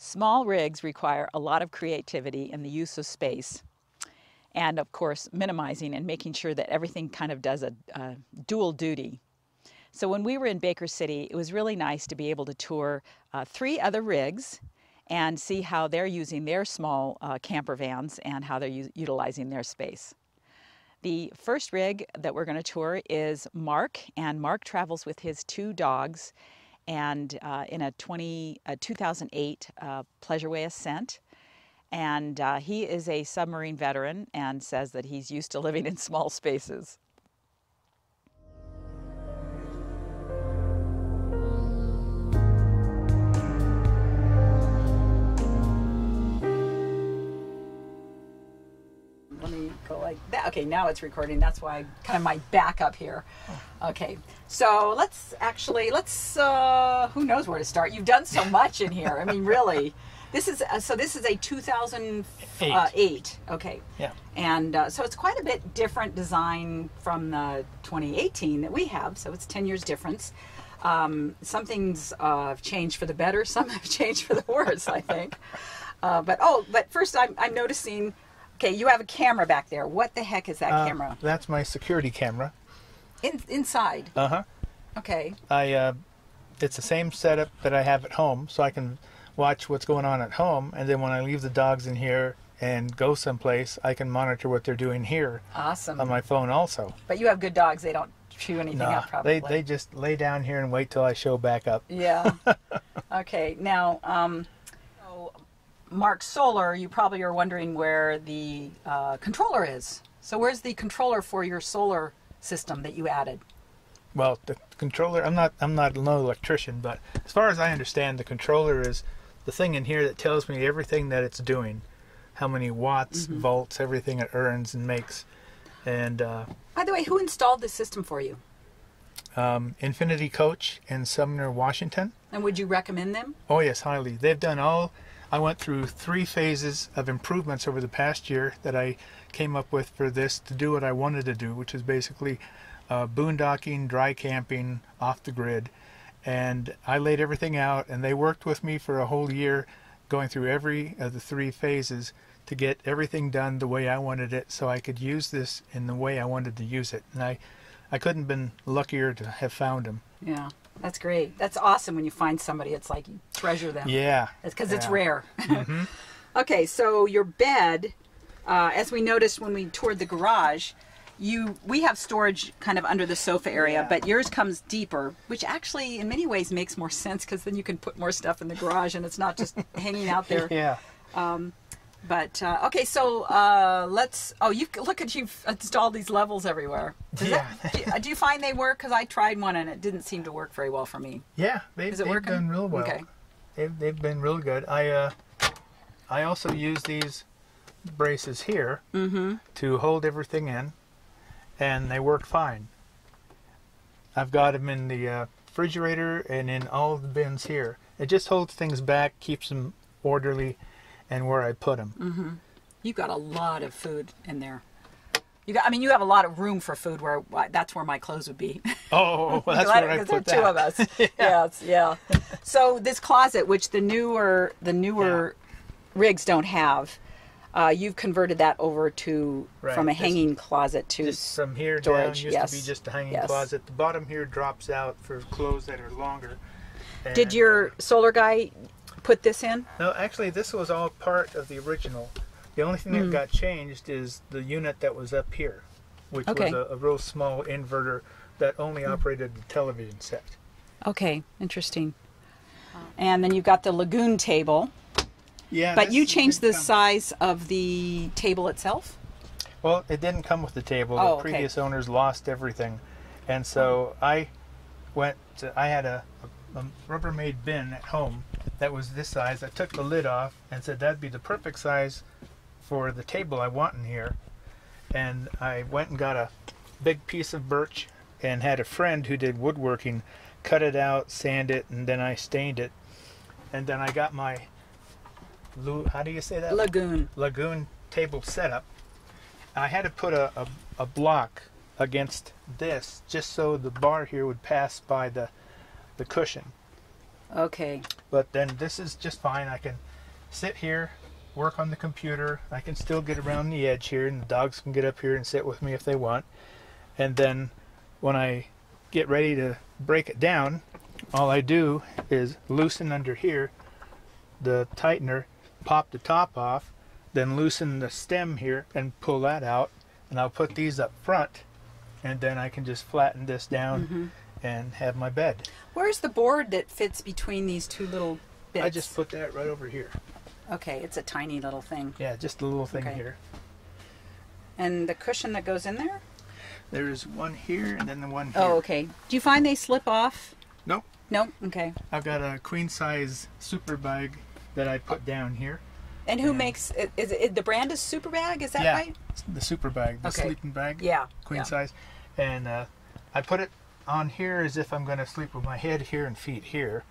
Small rigs require a lot of creativity in the use of space and of course minimizing and making sure that everything kind of does a, a, dual duty. So when we were in Baker City, it was really nice to be able to tour uh, three other rigs and see how they're using their small uh, camper vans and how they're utilizing their space. The first rig that we're going to tour is Mark, and Mark travels with his two dogs and uh, in a 20, a 2008 uh, Pleasureway Ascent. And uh, he is a submarine veteran and says that he's used to living in small spaces. Like that. Okay, now it's recording. That's why kind of my backup here. Okay, so let's actually let's. Uh, who knows where to start? You've done so much in here. I mean, really. This is uh, so. This is a 2008. Uh, eight. Okay. Yeah. And uh, so it's quite a bit different design from the 2018 that we have. So it's 10 years difference. Um, some things uh, have changed for the better. Some have changed for the worse. I think. Uh, but oh, but first I'm, I'm noticing. Okay, you have a camera back there. What the heck is that uh, camera? That's my security camera. In, inside. Uh huh. Okay. I. Uh, it's the same setup that I have at home, so I can watch what's going on at home, and then when I leave the dogs in here and go someplace, I can monitor what they're doing here. Awesome. On my phone also. But you have good dogs; they don't chew anything nah, up. Probably. They they just lay down here and wait till I show back up. Yeah. okay. Now, um, Mark Solar, you probably are wondering where the uh, controller is. So where's the controller for your solar system that you added? Well, the controller. I'm not. I'm not no electrician, but as far as I understand, the controller is the thing in here that tells me everything that it's doing, how many watts, mm-hmm. volts, everything it earns and makes. And uh, by the way, who installed this system for you? Um, Infinity Coach in Sumner, Washington. And would you recommend them? Oh yes, highly. They've done all. I went through three phases of improvements over the past year that I came up with for this to do what I wanted to do, which is basically uh, boondocking, dry camping, off the grid, and I laid everything out and they worked with me for a whole year going through every of the three phases to get everything done the way I wanted it so I could use this in the way I wanted to use it and I I couldn't have been luckier to have found them. Yeah. That's great. That's awesome when you find somebody. It's like you treasure them. Yeah. Because yeah. it's rare. Mm-hmm. okay, so your bed, uh, as we noticed when we toured the garage, you we have storage kind of under the sofa area, yeah. but yours comes deeper, which actually in many ways makes more sense because then you can put more stuff in the garage and it's not just hanging out there. Yeah. Um, but uh, okay, so uh, let's. Oh, you look at you've installed these levels everywhere. Does yeah. That, do, you, do, you find they work? Because I tried one and it didn't seem to work very well for me. Yeah, they, Is it they've working? done real well. Okay. They've, they've been real good. I uh, I also use these braces here mm-hmm. to hold everything in and they work fine. I've got them in the uh, refrigerator and in all the bins here. It just holds things back, keeps them orderly, and where I put them. Mm-hmm. You've got a lot of food in there. You got, I mean, you have a lot of room for food. Where that's where my clothes would be. Oh, well, that's where I put there are two of us. yeah. Yes, yeah. So this closet, which the newer the newer yeah. rigs don't have, uh, you've converted that over to right. from a hanging closet to from here storage. down used yes. to be just a hanging yes. closet. The bottom here drops out for clothes that are longer. And, Did your uh, solar guy put this in? No, actually, this was all part of the original. The only thing mm. that hmm. got changed is the unit that was up here, which okay. was a, a, real small inverter that only mm. operated the television set. Okay, interesting. And then you've got the Lagun table. Yeah. But you changed the come. size of the table itself? Well, it didn't come with the table. Oh, the previous okay. owners lost everything. And so oh. I went to, I had a, a, Rubbermaid bin at home that was this size. I took the lid off and said that'd be the perfect size for the table I want in here. And I went and got a big piece of birch and had a friend who did woodworking cut it out, sand it, and then I stained it. And then I got my how do you say that? Lagun. Lagun table setup. I had to put a, a, a block against this just so the bar here would pass by the the cushion. Okay. But then this is just fine. I can sit here, work on the computer. I can still get around the edge here, and the dogs can get up here and sit with me if they want. And then when I get ready to break it down, all I do is loosen under here the tightener, pop the top off, then loosen the stem here and pull that out. And I'll put these up front, and then I can just flatten this down mm-hmm. And have my bed. Where's the board that fits between these two little bits? I just put that right over here. Okay, it's a tiny little thing. Yeah, just a little thing Okay. here. And the cushion that goes in there? There's one here and then the one here. Oh, okay. Do you find they slip off? Nope. No. Okay. I've got a queen size super bag that I put down here. And who Yeah. makes is, is it the brand is Super Bag? Is that yeah, right? the super bag, the Okay. sleeping bag, Yeah. queen yeah. size. And uh, I put it on here as if I'm going to sleep with my head here and feet here.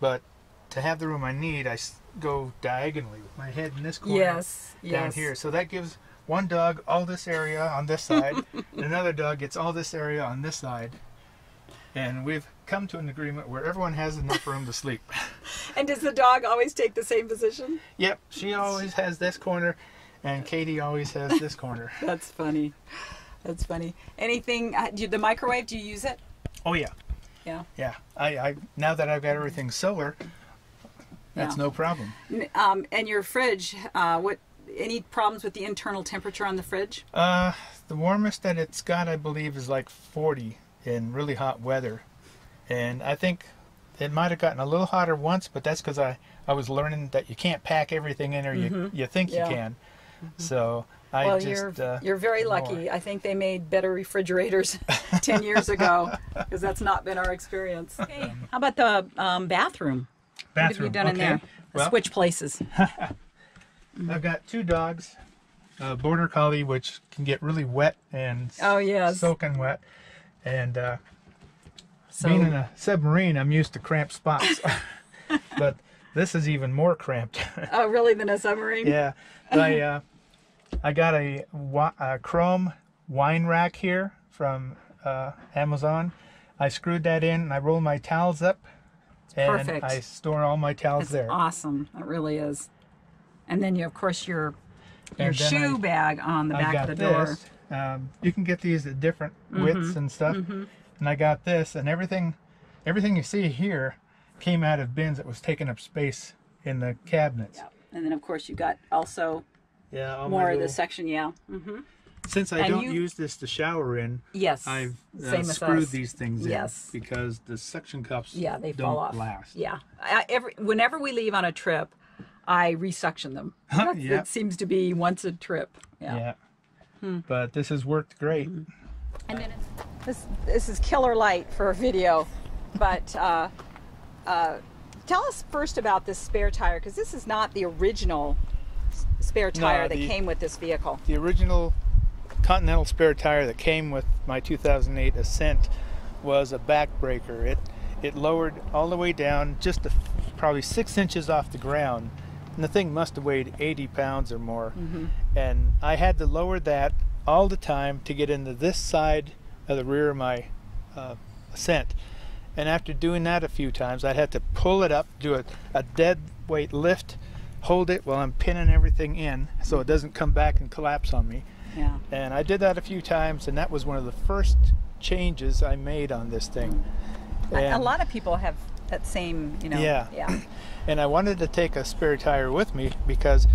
But to have the room I need, I go diagonally with my head in this corner Yes. down yes. here. So that gives one dog all this area on this side, and another dog gets all this area on this side. And we've come to an agreement where everyone has enough room to sleep. And does the dog always take the same position? Yep, she always has this corner, and Katie always has this corner. That's funny. That's funny. Anything? uh, Do the microwave? Do you use it? Oh yeah, Yeah. yeah. I, I now that I've got everything solar, that's Yeah. no problem. Um, and your fridge? Uh, what? Any problems with the internal temperature on the fridge? Uh, the warmest that it's got, I believe, is like 40 in really hot weather, and I think it might have gotten a little hotter once, but that's because I I was learning that you can't pack everything in there you you think. Yeah. you can. So I well, just you're uh, you're very more. lucky. I think they made better refrigerators ten years ago because that's not been our experience. Okay. How about the um, bathroom? What have you bathroom. done in okay. there? Well, Switch places. I've got two dogs, a border collie which can get really wet and Oh yes. soaking wet, and uh, So being in a submarine, I'm used to cramped spots, but this is even more cramped. oh really? Than a submarine? yeah, I uh, I got a, a chrome wine rack here from uh, Amazon. I screwed that in, and I roll my towels up, and perfect. I store all my towels It's there. awesome. It really is. And then you, of course, your your shoe I- bag on the I back of the door. this. Um, you can get these at different Mm-hmm. widths and stuff. And I got this, and everything, everything you see here, came out of bins that was taking up space in the cabinets. Yeah. And then, of course, you got also Yeah, all my more of the little- section. Yeah. hmm Since I and don't you- use this to shower in, Yes. I've uh, Same screwed these things Yes. in because the suction cups Yeah, they don't fall off. last. Yeah. I, every whenever we leave on a trip, I resuction them. That's- Yeah. It seems to be once a trip. Yeah. Yeah. Hmm. But this has worked great. And then it's, this this is killer light for a video, but uh, uh, tell us first about this spare tire because this is not the original s- spare tire that the- came with this vehicle. The original Continental spare tire that came with my 2008 Ascent was a backbreaker. It it lowered all the way down just a, probably six inches off the ground, and the thing must have weighed 80 pounds or more. And I had to lower that all the time to get into this side of the rear of my uh, Ascent. And after doing that a few times, I had to pull it up, do a, a dead weight lift, hold it while I'm pinning everything in so it doesn't come back and collapse on me. Yeah. And I did that a few times, and that was one of the first changes I made on this thing. A- a lot of people have that same, you know. Yeah. Yeah. And I wanted to take a spare tire with me because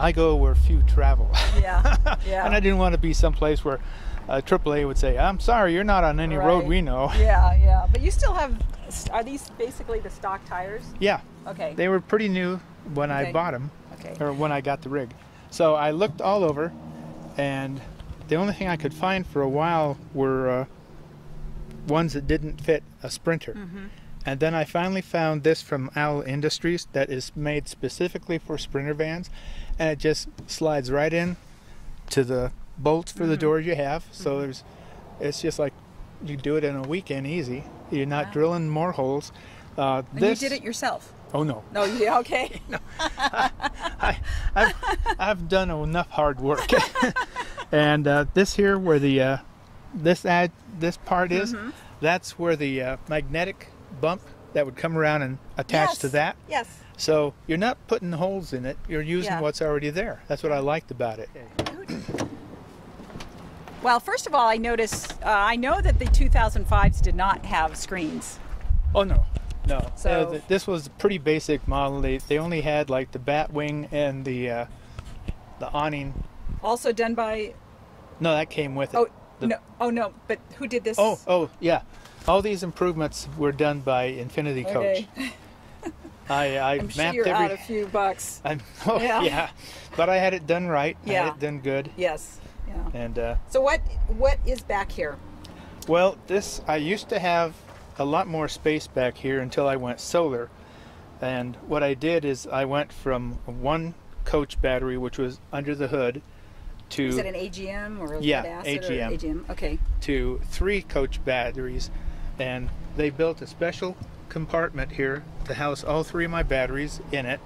I go where few travel. Yeah. Yeah. and I didn't want to be someplace where uh, AAA would say, I'm sorry, you're not on any road we know. Yeah, yeah. But you still have. Are these basically the stock tires? Yeah, Okay. they were pretty new when Okay. I bought them, okay. or when I got the rig. So I looked all over, and the only thing I could find for a while were uh, ones that didn't fit a Sprinter. Mm-hmm. And then I finally found this from Owl Industries that is made specifically for Sprinter vans, and it just slides right in to the bolts for the Mm-hmm. doors you have. So there's, it's just like you do it in a weekend easy. You're not Wow. drilling more holes. Uh, And this, you did it yourself. Oh no, No, you did. Okay. I, I've, I've done enough hard work. and uh, this here, where the uh, this ad, this part is, Mm-hmm. that's where the uh, magnetic bump that would come around and attach to that. Yes. So you're not putting holes in it. You're using Yeah. what's already there. That's what I liked about it. Well, first of all, I noticed, uh, I know that the 2005s did not have screens. Oh no, no. So- Uh, th- this was a pretty basic model. They they only had like the bat wing and the uh, the awning. Also done by, No, that came with it. oh, The- no, oh no, but who did this? Oh, oh, yeah. All these improvements were done by Infinity Coach. okay. I, I I'm sure mapped you're every. out a few bucks. I'm, oh, Yeah. yeah. But I had it done right. I Yeah. had it done good. Yes. Yeah. And uh, So what what is back here? well, this I used to have a lot more space back here until I went solar. And what I did is I went from one coach battery, which was under the hood, to Is it an AGM or a Yeah, AGM. AGM. Okay. to three coach batteries, and they built a special compartment here to house all three of my batteries in it.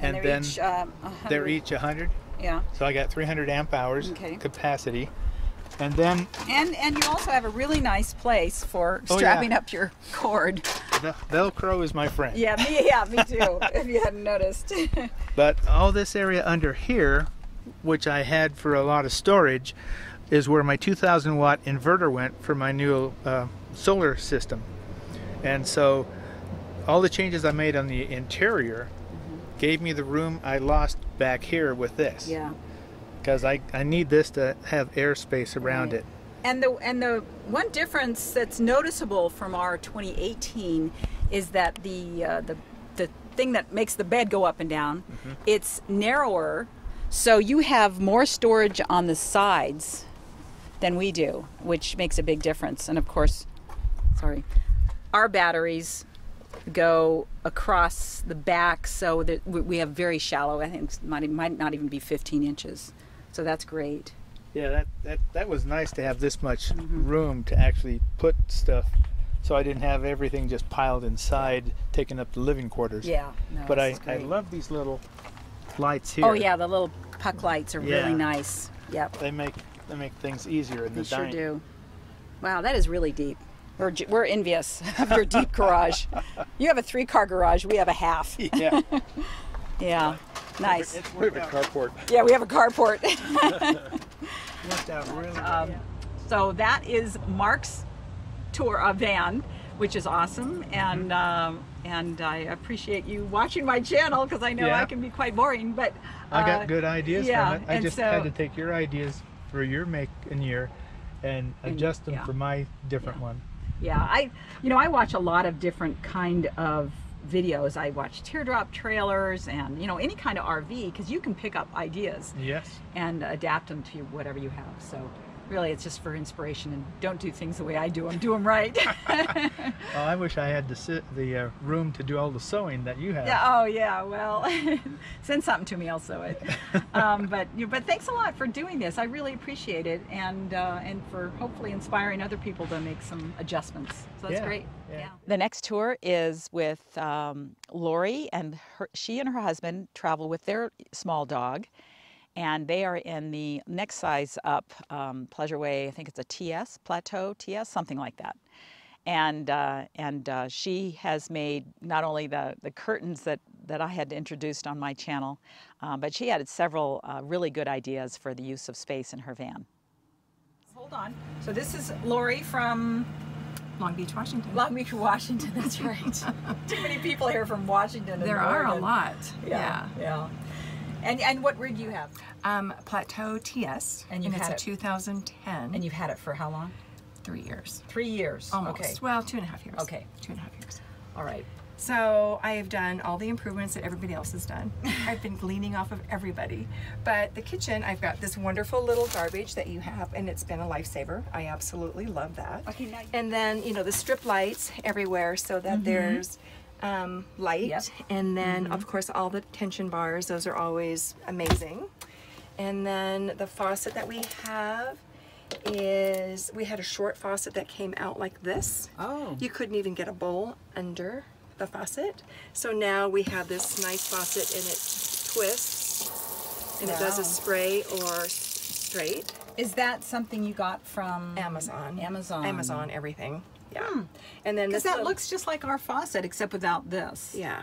And, they're then each, um, they're 100 each 100, Yeah. so I got 300 amp hours Okay. capacity. And then And and you also have a really nice place for Oh, yeah. strapping up your cord. the Velcro is my friend. Yeah, me yeah, me too. if you hadn't noticed. But all this area under here, which I had for a lot of storage, is where my 2000 watt inverter went for my new uh, solar system. And so all the changes I made on the interior gave me the room I lost back here with this. yeah. Because I, I need this to have airspace around Right. it. And the and the one difference that's noticeable from our 2018 is that the uh, the the thing that makes the bed go up and down, Mm-hmm. it's narrower, so you have more storage on the sides than we do, which makes a big difference. And of course, sorry, our batteries go across the back, so that we have very shallow. I think it might might not even be 15 inches, so that's great. Yeah, that, that, that was nice to have this much Mm-hmm. room to actually put stuff so I didn't have everything just piled inside, taking up the living quarters. Yeah, no, But I, is I love these little lights here. Oh yeah, the little puck lights are Yeah. really nice. Yep, They make they make things easier in the they sure dining. do. Wow, that is really deep. We're, we're envious of your deep garage. You have a three car garage. We have a half. Yeah. Yeah, nice. It's We have worked a out, carport. Yeah, we have a carport. worked out really Um, so that is Mark's tour of van, which is awesome, and um, and I appreciate you watching my channel because I know Yeah. I can be quite boring, but I uh, got good ideas yeah, from it. I just so- had to take your ideas for your make and year and And- adjust them yeah. for my different Yeah. one. Yeah, I, you know, I watch a lot of different kind of videos. I watch teardrop trailers and you know any kind of RV because you can pick up ideas Yes. and adapt them to whatever you have. So really, it's just for inspiration and don't do things the way I do them. Do them right. Oh, I wish I had the the uh, room to do all the sewing that you have. yeah. Oh yeah. Well, send something to me. I'll sew it. Um, but you, but thanks a lot for doing this. I really appreciate it and uh, and for hopefully inspiring other people to make some adjustments. So that's Yeah, great. yeah. The next tour is with um, Lori, and her, she and her husband travel with their small dog, and they are in the next size up um, Pleasureway. I think it's a TS Plateau TS, something like that. And uh, and uh, she has made not only the the curtains that that I had introduced on my channel, uh, but she added several uh, really good ideas for the use of space in her van. Hold on. So this is Lori from Long Beach, Washington. Long Beach, Washington. That's right. Too many people here from Washington. and there are a Oregon. lot. Yeah, yeah. And and what rig do you have? Um, Plateau TS. And you've it's had a 2010. And you've had it for how long? three years. Three years. Almost. Okay. Well, two and a half years. Okay. Two and a half years. All right. So I have done all the improvements that everybody else has done. I've been gleaning off of everybody. But the kitchen, I've got this wonderful little garbage that you have, and it's been a lifesaver. I absolutely love that. Okay, now- And then, you know, the strip lights everywhere so that there's um, light. Yep. And then, of course, all the tension bars, those are always amazing. And then the faucet that we have is we had a short faucet that came out like this. Oh. You couldn't even get a bowl under the faucet. So now we have this nice faucet and it twists and it does a spray or straight. Is that something you got from Amazon. Amazon. Amazon, everything. Yeah. And then Because that little- looks just like our faucet, except without this. Yeah.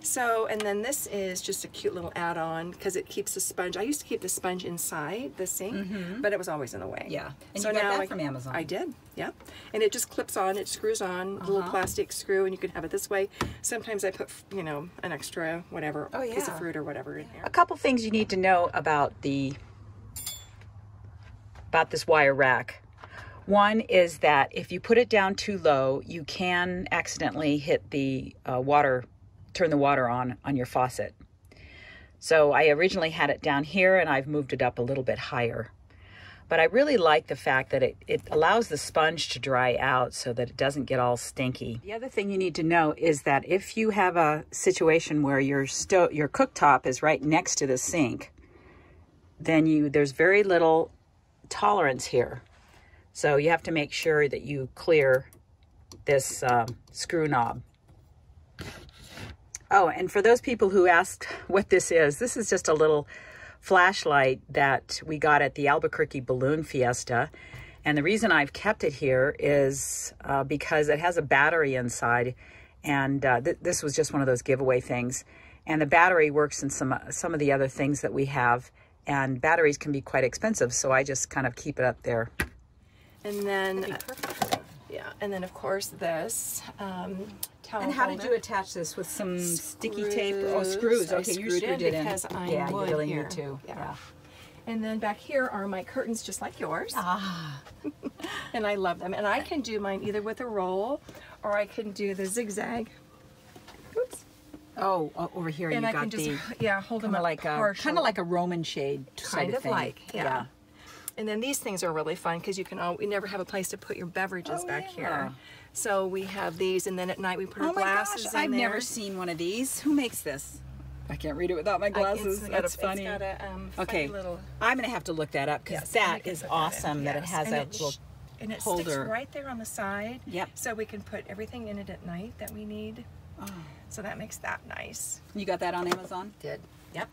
So, and then this is just a cute little add-on because it keeps the sponge. I used to keep the sponge inside the sink, but it was always in the way. Yeah. And you got that I- from Amazon. I did, yeah. And it just clips on, it screws on, a little Uh-huh. plastic screw, and you can have it this way. Sometimes I put, you know, an extra whatever Oh, yeah. piece of fruit or whatever in there. A couple things you need to know about the about this wire rack. One is that if you put it down too low, you can accidentally hit the uh, water, turn the water on on your faucet. So I originally had it down here and I've moved it up a little bit higher. But I really like the fact that it, it allows the sponge to dry out so that it doesn't get all stinky. The other thing you need to know is that if you have a situation where your stove, your cooktop is right next to the sink, then you there's very little tolerance here. So you have to make sure that you clear this um, screw knob. Oh, and for those people who asked what this is, this is just a little flashlight that we got at the Albuquerque Balloon Fiesta. And the reason I've kept it here is uh, because it has a battery inside. And uh, th this was just one of those giveaway things. And the battery works in some, some of the other things that we have. And batteries can be quite expensive, so I just kind of keep it up there. And then, yeah, and then of course this um, towel And how did you attach this with some sticky tape? Oh, screws. I Okay, you screwed screwed it in. because I yeah, would you really here. need to. Yeah. yeah. And then back here are my curtains just like yours. Ah. and I love them. And I can do mine either with a roll or I can do the zigzag. Oops. Oh, over here And you I got can just, the yeah, hold them kind of like a kind of like a Roman shade sort kind of of thing. like, yeah. And then these things are really fun because you can all, we never have a place to put your beverages Oh, back yeah. here. So we have these and then at night we put our Oh my glasses gosh, in I've there. never seen one of these. Who makes this? I can't read it without my I- glasses. it's got That's a, funny. It's got a um, okay, little I'm gonna have to look that up because Yes, and that we can is put that in. awesome that it has and a it sh- little. and it holder. sticks right there on the side. Yep. So we can put everything in it at night that we need. Oh. So that makes that nice. You got that on Amazon? Did. Yep.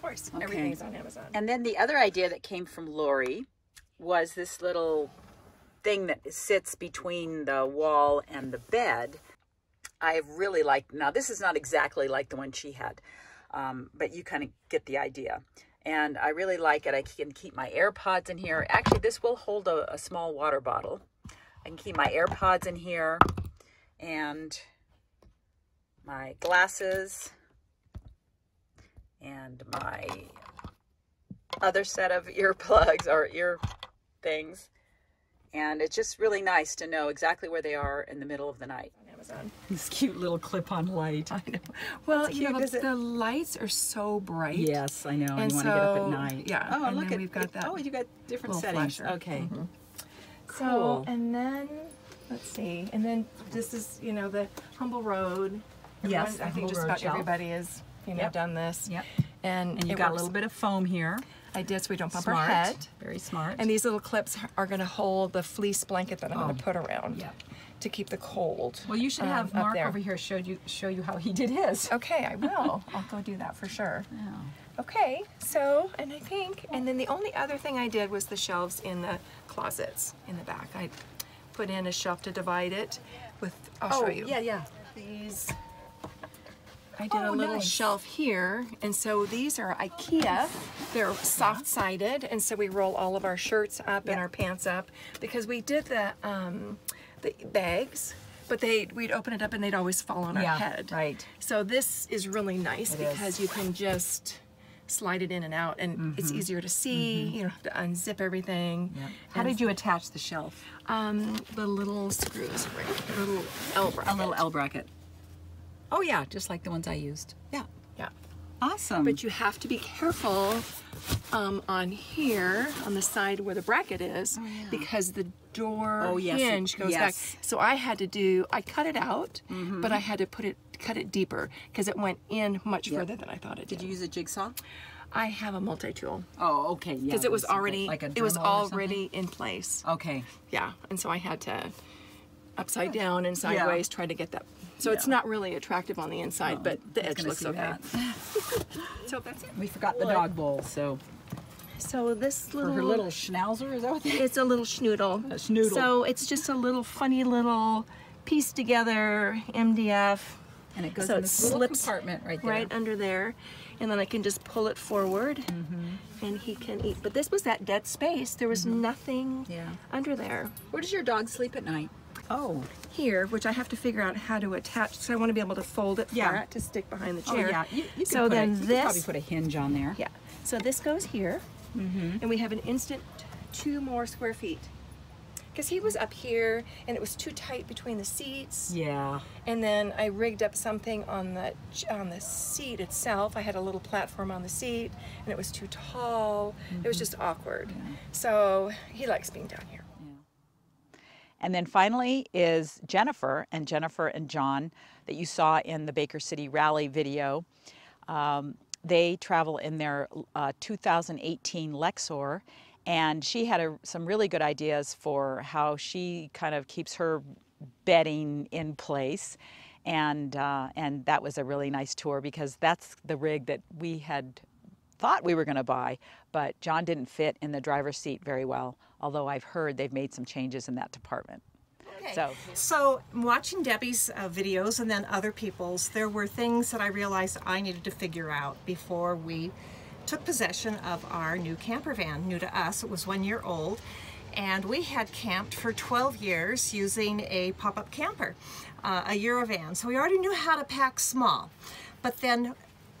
Of course. Okay. Everything's on Amazon. And then the other idea that came from Lori was this little thing that sits between the wall and the bed. I really like, now this is not exactly like the one she had, um, but you kind of get the idea. And I really like it. I can keep my AirPods in here. Actually, this will hold a, a small water bottle. I can keep my AirPods in here and my glasses and my other set of earplugs or ear things. And it's just really nice to know exactly where they are in the middle of the night. on Amazon. This cute little clip-on light. I know. Well, you cute, know, the, the lights are so bright. Yes, I know. And you want to get up so- at night. yeah, Oh, and look at we've got it- that Oh, you got different settings. flasher. Okay. Mm-hmm. So, Cool. and then, let's see, and then this is, you know, the Humble Road. Yes, Everyone- the I think just about shelf. everybody has, you know, Yep. done this. Yep. And, And you got a little bit of foam here. I did, so we don't bump smart. our head. Very smart. And these little clips are going to hold the fleece blanket that I'm Oh. going to put around Yep. to keep the cold. well, you should um, have Mark over here show you show you how he did his. Okay, I will. I'll go do that for sure. Yeah. Okay, so, and I think, and then the only other thing I did was the shelves in the closets in the back. I put in a shelf to divide it with, I'll show you. Oh, yeah. These, I did Oh, a little nice. shelf here, and so these are IKEA. They're soft-sided, and so we roll all of our shirts up and our pants up because we did the um, the bags, but they we'd open it up and they'd always fall on our Yeah, head. right. So this is really nice It is. because you can just slide it in and out, and it's easier to see. You don't have to unzip everything. How did you attach the shelf? Um, the little screws, right? The little L bracket. A little L bracket. Oh yeah, just like the ones I used. Yeah. Yeah. Awesome. But you have to be careful um, on here, on the side where the bracket is, because the door Oh, yes, hinge goes yes. Back. So I had to do, I cut it out, but I had to put it, cut it deeper because it went in much further than I thought it did. did you use a jigsaw? I have a multi-tool Oh, okay. Yeah. because it was already, like a it was Dremel or something? already in place. Okay. Yeah, and so I had to upside down and sideways try to get that. So it's not really attractive on the inside, but the edge looks okay. that. So that's it. We forgot the dog bowl, so So this little, For little, her little schnauzer, is that what they it's a little schnoodle. A schnoodle. So it's just a little funny little piece together MDF And it goes So in it this little compartment right there. right under there. And then I can just pull it forward Mm-hmm. and he can eat. But this was that dead space. There was nothing Yeah. under there. Where does your dog sleep at night? Oh, Here, which I have to figure out how to attach. So I want to be able to fold it Yeah. flat to stick behind the chair. oh chair. yeah. You, you so then a, you this probably put a hinge on there. Yeah. So this goes here, Mm-hmm. and we have an instant two more square feet. Because he was up here, and it was too tight between the seats. Yeah. And then I rigged up something on the on the seat itself. I had a little platform on the seat, and it was too tall. It was just awkward. So he likes being down here. And then finally is Jennifer and Jennifer and John that you saw in the Baker City Rally video. Um, they travel in their uh, 2018 Lexor, and she had a, some really good ideas for how she kind of keeps her bedding in place. And, uh, and that was a really nice tour because that's the rig that we had thought we were going to buy, but John didn't fit in the driver's seat very well, although I've heard they've made some changes in that department. So, So, watching Debbie's uh, videos and then other people's, there were things that I realized I needed to figure out before we took possession of our new camper van. New to us, it was one year old, and we had camped for 12 years using a pop up camper, uh, a Eurovan. So, we already knew how to pack small. But then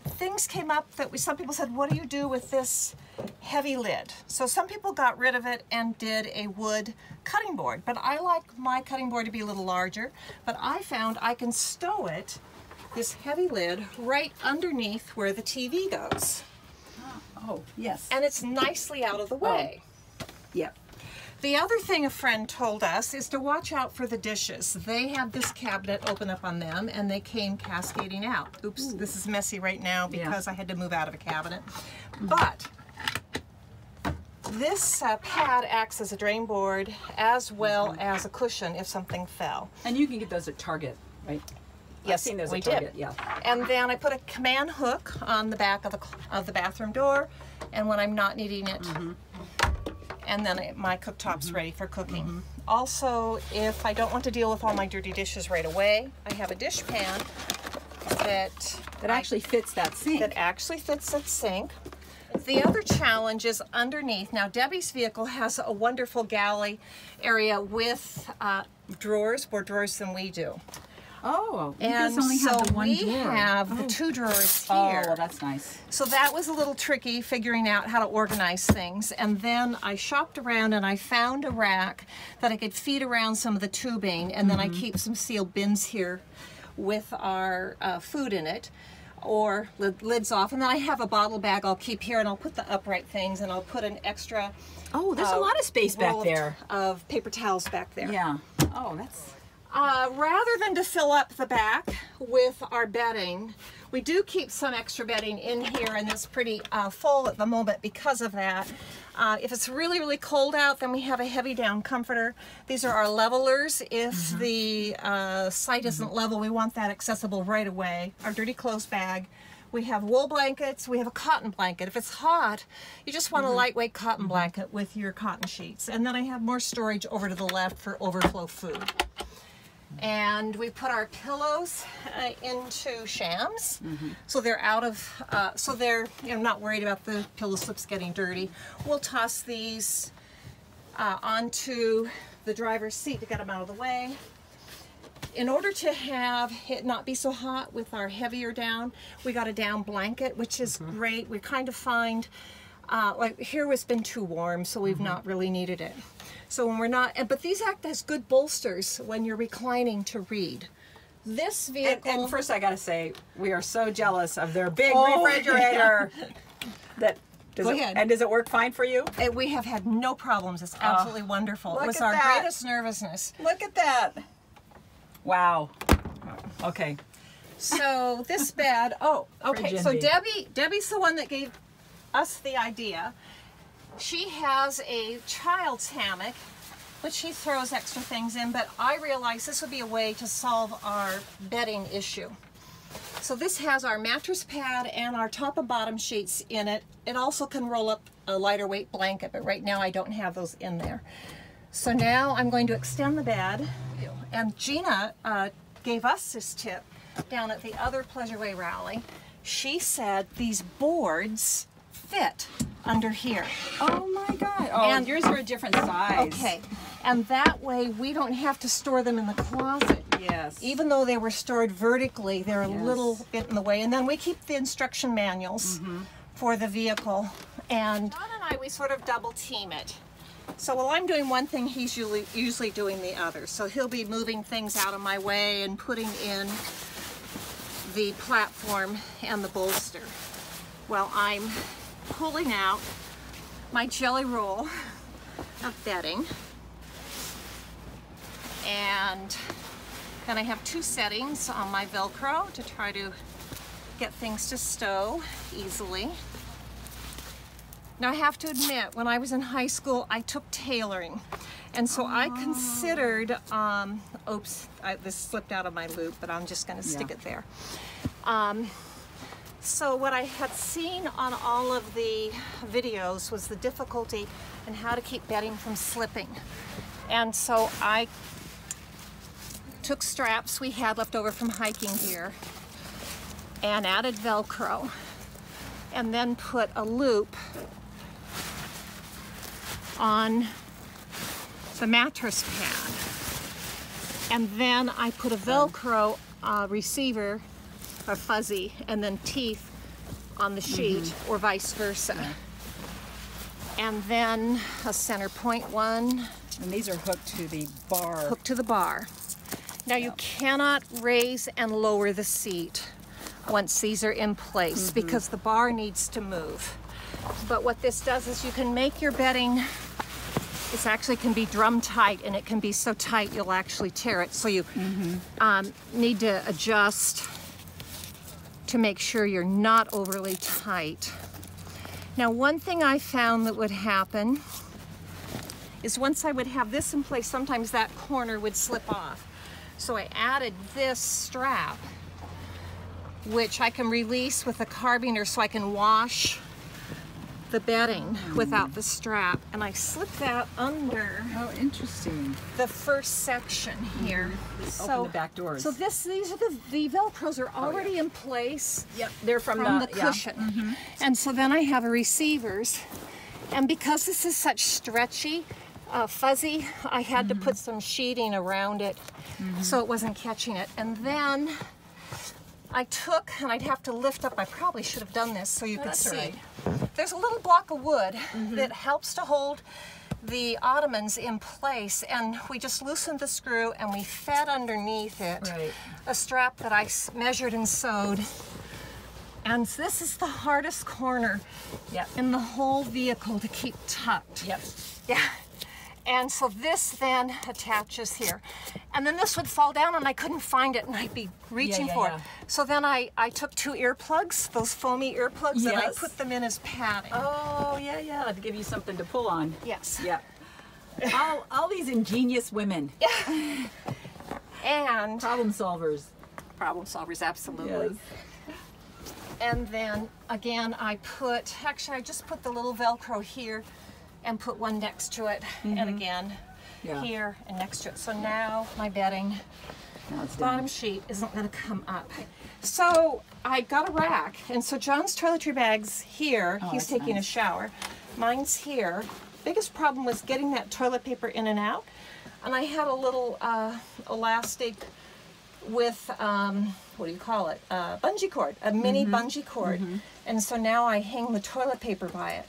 things came up that we, some people said, What do you do with this heavy lid? So, some people got rid of it and did a wood cutting board. But I like my cutting board to be a little larger. But I found I can stow it, this heavy lid, right underneath where the TV goes. Ah, oh, yes. And it's nicely out of the oh. way. Yep. The other thing a friend told us is to watch out for the dishes. They had this cabinet open up on them and they came cascading out. Oops, this is messy right now Yeah. because I had to move out of a cabinet. Mm. But this uh, pad acts as a drain board as well as a cushion if something fell. And you can get those at Target, right? Yes, seen those we at Target, did. yeah. And then I put a command hook on the back of the of the bathroom door, and when I'm not needing it, Mm-hmm. and then it, my cooktop's ready for cooking. Also, if I don't want to deal with all my dirty dishes right away, I have a dish pan that That actually fits that sink. that actually fits that sink. The other challenge is underneath. Now, Debbie's vehicle has a wonderful galley area with uh, drawers, more drawers than we do. oh, you And guys only so have the one we drawer. have the two drawers Oh, here. well, that's nice. So that was a little tricky figuring out how to organize things. And then I shopped around and I found a rack that I could feed around some of the tubing. And then I keep some sealed bins here with our uh, food in it or lid, lids off. And then I have a bottle bag I'll keep here and I'll put the upright things and I'll put an extra Oh, there's a uh, lot of space back roll of- there. of paper towels back there. Yeah. Oh, that's. Uh, rather than to fill up the back with our bedding, we do keep some extra bedding in here and it's pretty uh, full at the moment because of that. Uh, if it's really, really cold out, then we have a heavy down comforter. These are our levelers. If the uh, site isn't level, we want that accessible right away. Our dirty clothes bag. We have wool blankets. We have a cotton blanket. If it's hot, you just want a lightweight cotton blanket with your cotton sheets. And then I have more storage over to the left for overflow food and we put our pillows uh, into shams. So they're out of uh, so they're you know not worried about the pillow slips getting dirty. We'll toss these uh, onto the driver's seat to get them out of the way. In order to have it not be so hot with our heavier down we got a down blanket which is great. We kind of find uh, like here it's been too warm so we've not really needed it so when we're not and- but these act as good bolsters when you're reclining to read this And, vehicle and first, I gotta say, we are so jealous of their big Oh, refrigerator. That does Go it, ahead. And does it work fine for you? uh, we have had no problems it's absolutely wonderful look it was our that. greatest nervousness Look at that. Wow. Okay. So this bed, oh, okay. So Debbie, Debbie's the one that gave us the idea. She has a child's hammock, which she throws extra things in, but I realized this would be a way to solve our bedding issue. So this has our mattress pad and our top and bottom sheets in it. It also can roll up a lighter weight blanket, but right now I don't have those in there. So now I'm going to extend the bed. And Gina uh, gave us this tip down at the other Pleasure Way rally. She said these boards fit under here. Oh my God. Oh, And- yours are a different size. Okay. And that way we don't have to store them in the closet. Yes. Even though they were stored vertically, they're a Yes. little bit in the way. And then we keep the instruction manuals mm-hmm. for the vehicle. And John and I, we sort of double team it. So while I'm doing one thing, he's usually, usually doing the other. So he'll be moving things out of my way and putting in the platform and the bolster. While I'm pulling out my jelly roll of bedding. And then I have two settings on my Velcro to try to get things to stow easily. Now I have to admit, when I was in high school, I took tailoring. And so I considered, um, oops, I, this slipped out of my loop, but I'm just gonna stick Yeah. it there. Um, so what I had seen on all of the videos was the difficulty in how to keep bedding from slipping. And so I took straps we had left over from hiking gear and added Velcro and then put a loop on the mattress pad. And then I put a Velcro uh, receiver, or fuzzy, and then teeth on the sheet, mm-hmm. or vice versa. And then a center point one And these are hooked to the bar. hooked to the bar. Now you cannot raise and lower the seat once these are in place mm-hmm. because the bar needs to move. But what this does is you can make your bedding, this actually can be drum tight and it can be so tight you'll actually tear it. So you mm-hmm. um, need to adjust to make sure you're not overly tight. Now one thing I found that would happen is once I would have this in place, sometimes that corner would slip off. So I added this strap, which I can release with a carbiner so I can wash the bedding without the strap. And I slip that under Oh, interesting. the first section here. Mm-hmm. Open the back doors. So this, these are the, the Velcros are oh, already in place Yep, they're from, from the, the yeah. cushion. Mm-hmm. And so then I have a receivers. And because this is such stretchy, uh, fuzzy, I had to put mm-hmm. some sheeting around it so it wasn't catching it. And then I took, and I'd have to lift up, I probably should have done this so you oh, could see. right. There's a little block of wood mm-hmm. that helps to hold the ottomans in place and we just loosened the screw and we fed underneath it Right. a strap that I measured and sewed and this is the hardest corner Yep. in the whole vehicle to keep tucked. Yep. Yeah. And so this then attaches here. And then this would fall down and I couldn't find it and I'd be reaching yeah, for yeah. it. So then I, I took two earplugs, those foamy earplugs, and I put them in as padding. Oh, yeah, yeah. To give you something to pull on. Yes. Yeah. all, all these ingenious women, Yeah. And problem solvers. problem solvers, absolutely. Yes. And then again, I put, actually, I just put the little Velcro here and put one next to it, and again, Yeah. here and next to it. So now my bedding Now it's bottom sheet isn't going to come up. So I got a rack, and so John's toiletry bag's here. Oh, He's taking nice. a shower. Mine's here. Biggest problem was getting that toilet paper in and out, and I had a little uh, elastic with um, what do you call it? Uh, bungee cord, a mini Mm-hmm. bungee cord, and so now I hang the toilet paper by it.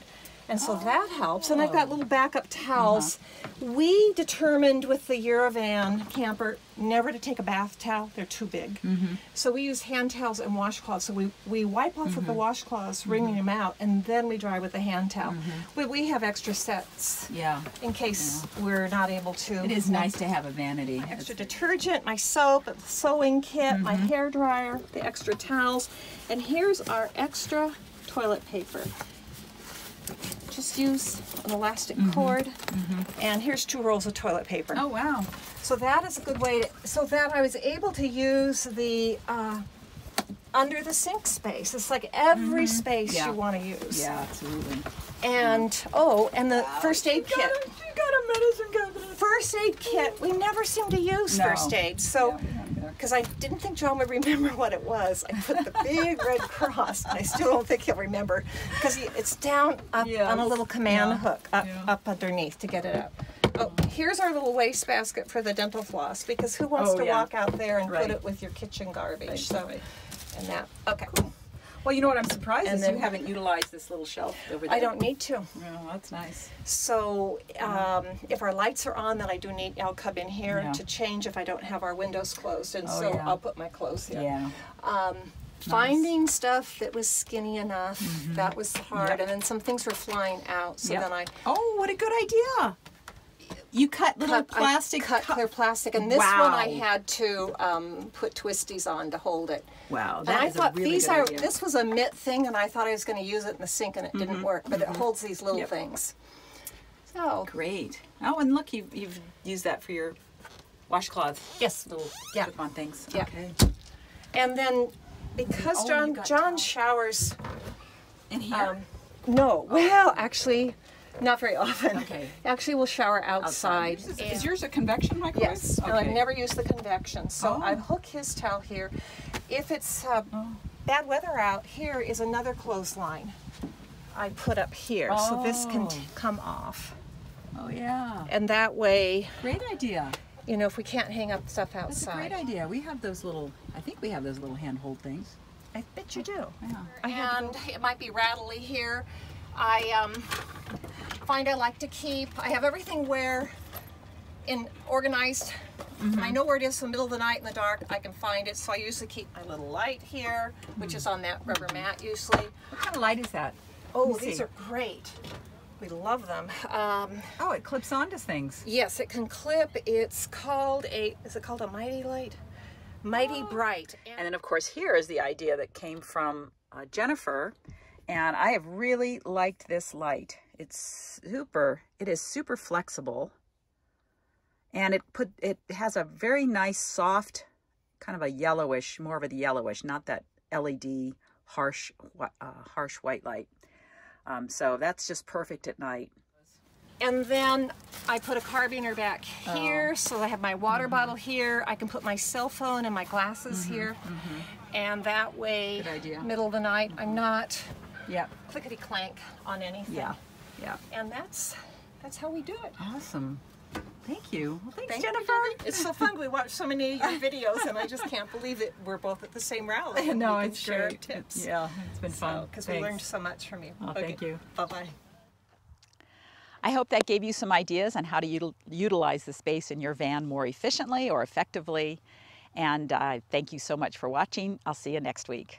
And so that helps. And I've got little backup towels. Uh-huh. We determined with the Eurovan camper never to take a bath towel. They're too big. Mm-hmm. So we use hand towels and washcloths. So we, we wipe off Mm-hmm. with the washcloths, wringing them out, and then we dry with the hand towel. But we have extra sets Mm-hmm. Yeah. in case we're not able to. It is nice to have a vanity. Extra detergent, my soap, a sewing kit, my Mm-hmm. hair dryer, the extra towels, and here's our extra toilet paper. Just use an elastic mm-hmm. cord, mm-hmm. and here's two rolls of toilet paper. Oh, wow. So that is a good way to, so that I was able to use the uh, under the sink space. It's like every mm-hmm. space Yeah. you want to use. Yeah, absolutely. And oh, and the first aid kit. a, she got a medicine cabinet. First aid kit. We never seem to use No. first aid. So yeah. Because I didn't think John would remember what it was. I put the big red cross, and I still don't think he'll remember because it's down up on a little command Yeah. hook up, Yeah. up underneath to get it up. Oh, here's our little waste basket for the dental floss because who wants Oh, to yeah. walk out there and Right. put it with your kitchen garbage? Right, so, right. and that okay. Well, you know what I'm surprised And is then- you haven't utilized this little shelf over there. I don't need to. Oh, that's nice. So um, if our lights are on, then I do need. I'll come in here Yeah. to change if I don't have our windows closed, and Oh, so yeah. I'll put my clothes here. Yeah. finding stuff that was skinny enough that was hard Yep. and then some things were flying out so Yep. then i Oh, what a good idea! You cut little cut, plastic. I cut cu- clear plastic and this one i had to um, put twisties on to hold it Wow, and that i is thought a really these good are idea. this was a mitt thing and i thought i was going to use it in the sink and it didn't work but it holds these little Yep. things so Great. Oh, and look, you've, you've used that for your washcloths. yes Little Yeah. clip-on things. Yeah. Okay. and then because Oh, john john towels. showers In here. Um, no. Well, actually, not very often. Okay. Actually, we'll shower outside. Is, is yours a convection microwave? Yes, Okay. and I've never used the convection, so Oh. I hook his towel here. If it's uh, bad weather out, here is another clothesline I put up here, so this can t- Oh. come off. Oh yeah. And that way, Great idea. you know, if we can't hang up stuff That's a outside. great idea. We have those little. I think we have those little handhold things. I bet you do. Yeah. I and it might be rattly here. I um, find I like to keep. I have everything where in organized. And I know where it is in the middle of the night in the dark. I can find it, so I usually keep my little light here, which is on that rubber mat usually. What kind of light is that? Oh, these see. are great. We love them. Um, Oh, it clips onto things. yes, it can clip. It's called a. Is it called a mighty light? Mighty bright. And then, of course, here is the idea that came from uh, Jennifer. And I have really liked this light. It's super, it is super flexible. And it put it has a very nice soft, kind of a yellowish, more of a yellowish, not that LED harsh, uh, harsh white light. Um, so that's just perfect at night. And then I put a carabiner back here, so I have my water bottle here. I can put my cell phone and my glasses here, and that way, middle of the night, I'm not Yep. clickety clank on anything. Yeah. Yeah. And that's that's how we do it. Awesome. Thank you. Well, thanks, Thank Jennifer. Debbie. It's so fun. We watch so many of your videos, and I just can't believe it. we're both at the same rally. and no, we can it's share great. tips. Yeah, it's been fun. because we learned so much from you. Oh, thank you. Bye bye. I hope that gave you some ideas on how to util- utilize the space in your van more efficiently or effectively. And uh, thank you so much for watching. I'll see you next week.